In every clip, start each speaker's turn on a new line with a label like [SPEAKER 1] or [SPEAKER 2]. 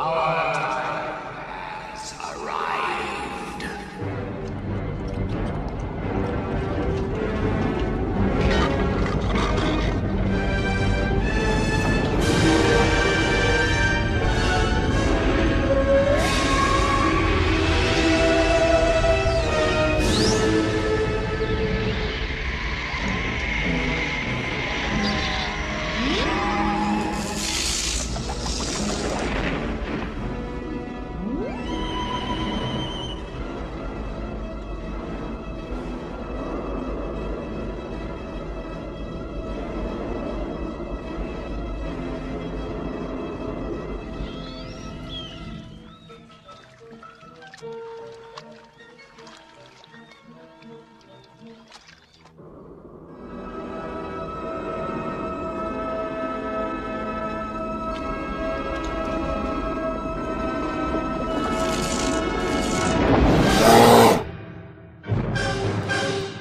[SPEAKER 1] Our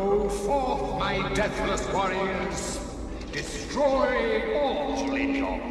[SPEAKER 2] Go forth, my deathless warriors. Destroy all in your.